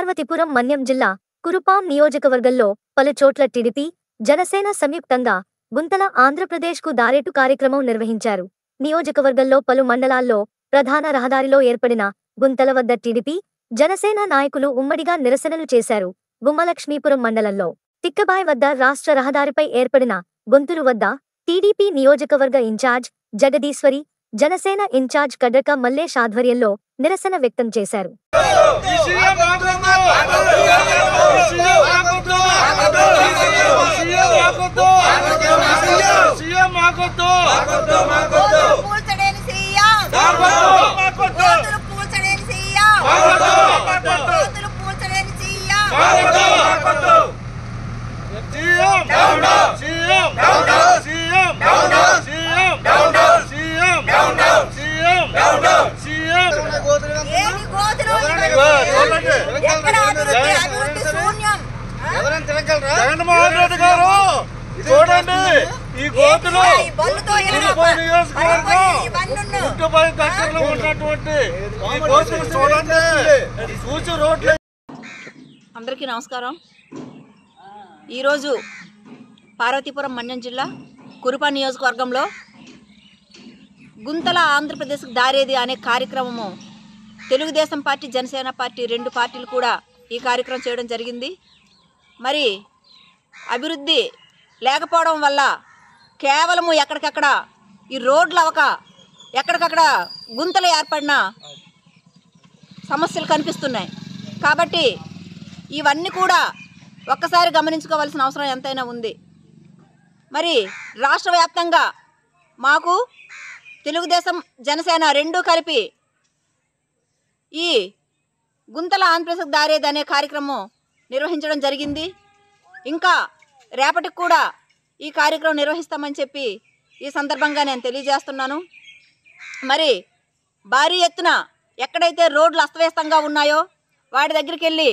పార్వతీపురం మన్యం జిల్లా కురుపాం నియోజకవర్గంలో పలుచోట్ల టీడీపీ జనసేన సంయుక్తంగా గుంతల ఆంధ్రప్రదేశ్కు దారేటు కార్యక్రమం నిర్వహించారు. నియోజకవర్గంలో పలు మండలాల్లో ప్రధాన రహదారిలో ఏర్పడిన గుంతల వద్ద టీడీపీ జనసేన నాయకులు ఉమ్మడిగా నిరసనలు చేశారు. గుమ్మలక్ష్మీపురం మండలంలో తిక్కబాయ్ వద్ద రాష్ట్ర రహదారిపై ఏర్పడిన గొంతులు వద్ద టీడీపీ నియోజకవర్గ ఇన్ఛార్జ్ జగదీశ్వరి జనసేన ఇన్ఛార్జ్ కడ్రక మల్లేష్ ఆధ్వర్యంలో నిరసన వ్యక్తం చేశారు సీఎం ఆగొద్దు సీఎం ఆగొద్దు సీఎం ఆగొద్దు సీఎం ఆగొద్దు కోతులు పూల్చడేని సీఎం. కోతులు పూల్చడేని సీఎం. కోతులు పూల్చడేని CM. CM. CM. CM. CM. CM CM ఏమి కోతులు. ఎక్కడ అభివృద్ధి? అభివృద్ధి శూన్యం. జగన్మోహన్ రెడ్డి గారు చూడండి. ఈ గోతులు నియోజకవర్గం దగ్గరలో ఉన్నటువంటి ఈ గోతులు చూడండి. చూసి రోడ్లు. అందరికీ నమస్కారం. ఈరోజు పార్వతీపురం మన్యం జిల్లా కురుపా నియోజకవర్గంలో గుంతల ఆంధ్రప్రదేశ్కి దారేది అనే కార్యక్రమము తెలుగుదేశం పార్టీ జనసేన పార్టీ రెండు పార్టీలు కూడా ఈ కార్యక్రమం చేయడం జరిగింది. మరి అభివృద్ధి లేకపోవడం వల్ల కేవలము ఎక్కడికక్కడ? ఈ రోడ్లు అవక. ఎక్కడికక్కడ గుంతలు ఏర్పడిన సమస్యలు కనిపిస్తున్నాయి. కాబట్టి ఇవన్నీ కూడా ఒక్కసారి గమనించుకోవాల్సిన అవసరం ఎంతైనా ఉంది. మరి రాష్ట్ర వ్యాప్తంగా మాకు తెలుగుదేశం జనసేన రెండూ కలిపి ఈ గుంతల ఆంధ్రప్రదేశ్ దారేది అనే కార్యక్రమం నిర్వహించడం జరిగింది. ఇంకా రేపటికి కూడా ఈ కార్యక్రమం నిర్వహిస్తామని చెప్పి ఈ సందర్భంగా నేను తెలియజేస్తున్నాను. మరి భారీ ఎత్తున ఎక్కడైతే రోడ్లు అస్తవ్యస్తంగా ఉన్నాయో వాటి దగ్గరికి వెళ్ళి